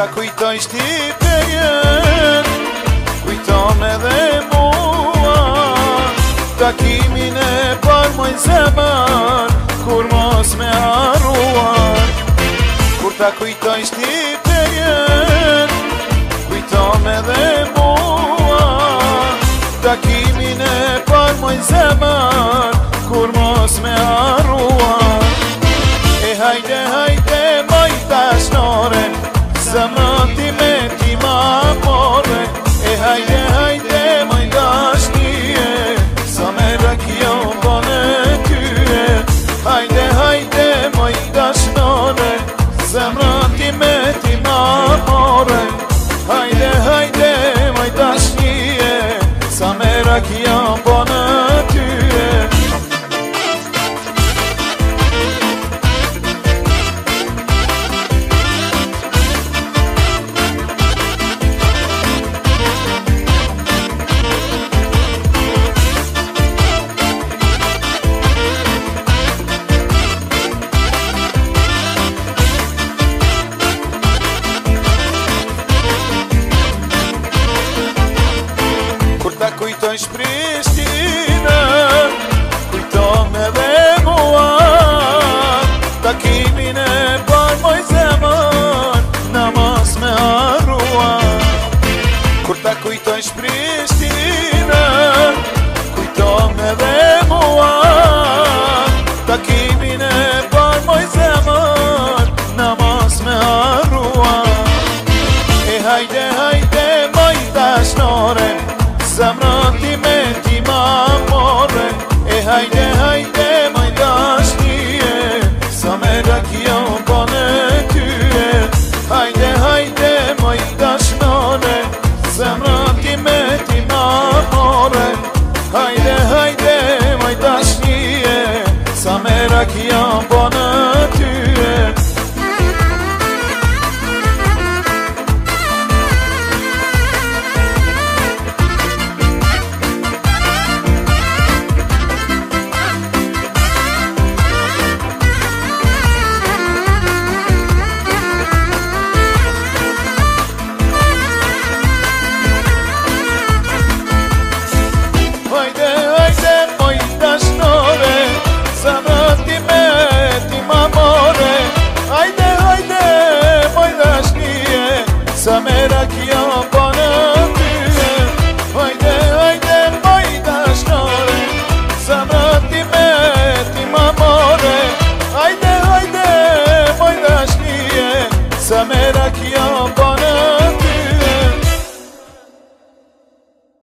Kur ta kujtoj shti përjen, kujto mua Ta kimi ne par mu e zeman, kur mos me arruar Kur ta kujtoj shti përjen, kujto mua Ta kimi ne par mu e zeman pra que ambona é kujtoj shprishtina Kujtoj me dhe mua Takimin e par moj zemën Namaz me arrua Kur ta kujtoj shprishtina Bésame